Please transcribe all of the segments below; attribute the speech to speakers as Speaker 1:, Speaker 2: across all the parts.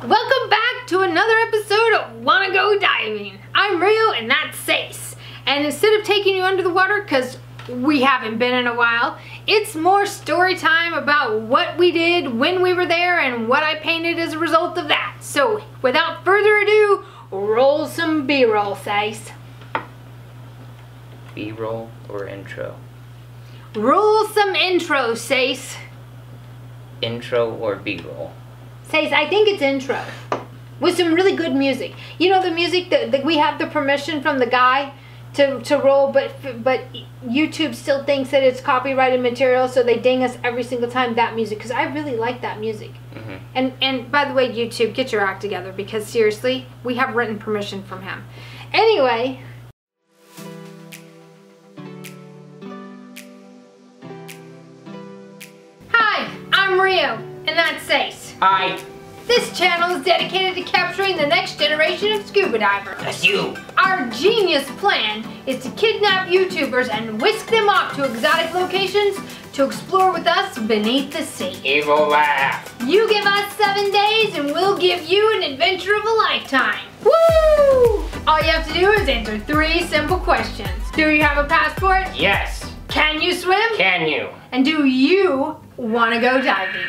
Speaker 1: Welcome back to another episode of Wanna Go Diving. I'm Rio and that's Sace. And instead of taking you under the water, because we haven't been in a while, it's more story time about what we did when we were there and what I painted as a result of that. So without further ado, roll some B-roll, Sace.
Speaker 2: B-roll or intro?
Speaker 1: Roll some intro, Sace.
Speaker 2: Intro or B-roll?
Speaker 1: Sace, I think it's intro. With some really good music. You know the music that, that we have the permission from the guy to, to roll, but but YouTube still thinks that it's copyrighted material, so they ding us every single time that music. Because I really like that music.
Speaker 2: Mm-hmm.
Speaker 1: And and by the way, YouTube, get your act together because seriously, we have written permission from him. Anyway. Hi, I'm Rio, and that's Sace.
Speaker 2: Hi,
Speaker 1: This channel is dedicated to capturing the next generation of scuba divers.
Speaker 2: that's you.
Speaker 1: Our genius plan is to kidnap YouTubers and whisk them off to exotic locations to explore with us beneath the sea.
Speaker 2: Evil laugh.
Speaker 1: You give us seven days and we'll give you an adventure of a lifetime. Woo! All you have to do is answer three simple questions. Do you have a passport?
Speaker 2: Yes.
Speaker 1: Can you swim?
Speaker 2: Can you?
Speaker 1: And do you want to go diving?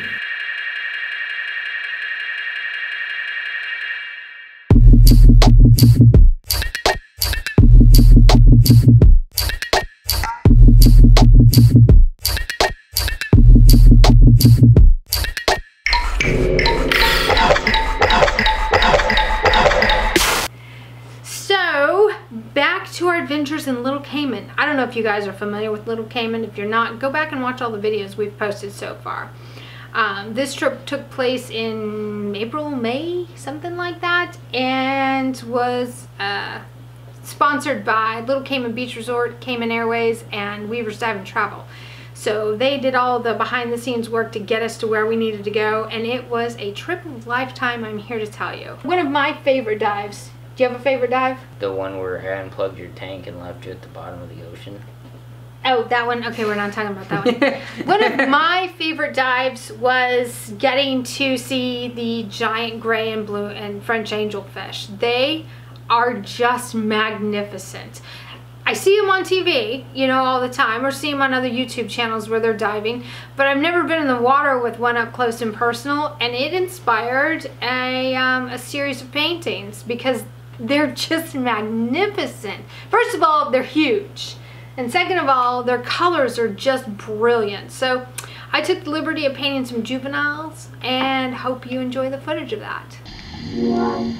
Speaker 1: Back to our adventures in Little Cayman. I don't know if you guys are familiar with Little Cayman. If you're not, go back and watch all the videos we've posted so far. Um, this trip took place in April, May, something like that, and was uh, sponsored by Little Cayman Beach Resort, Cayman Airways, and Weaver's Dive and Travel. So they did all the behind the scenes work to get us to where we needed to go, and it was a trip of a lifetime, I'm here to tell you. One of my favorite dives. Do you have a favorite dive?
Speaker 2: The one where I unplugged your tank and left you at the bottom of the ocean.
Speaker 1: Oh, that one. Okay, we're not talking about that one. one of my favorite dives was getting to see the giant gray and blue and French angelfish. They are just magnificent. I see them on TV, you know, all the time, or see them on other YouTube channels where they're diving, but I've never been in the water with one up close and personal, and it inspired a, um, a series of paintings because they're just magnificent. First of all, they're huge. And second of all, their colors are just brilliant. So I took the liberty of painting some juveniles and hope you enjoy the footage of that. Wow.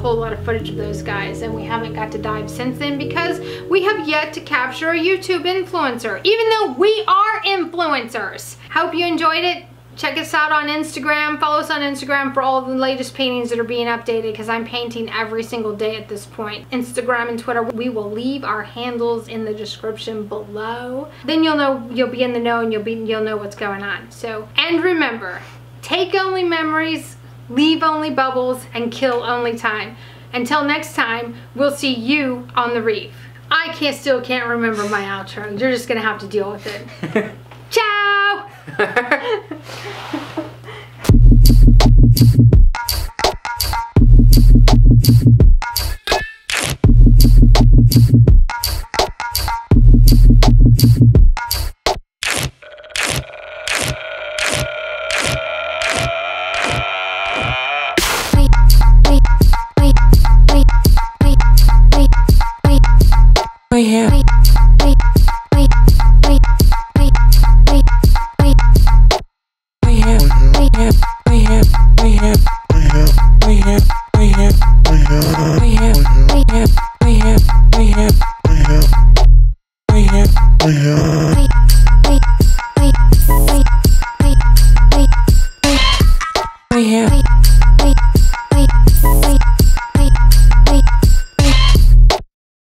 Speaker 1: Whole lot of footage of those guys and we haven't got to dive since then because we have yet to capture a YouTube influencer, even though we are influencers. Hope you enjoyed it. Check us out on Instagram. Follow us on Instagram for all the latest paintings that are being updated because I'm painting every single day at this point. Instagram and Twitter, we will leave our handles in the description below. Then you'll know, you'll be in the know and you'll be, you'll know what's going on. So, and remember, take only memories, leave only bubbles, and kill only time. Until next time, we'll see you on the reef. I can't still can't remember my outro. You're just gonna have to deal with it.
Speaker 3: Yeah.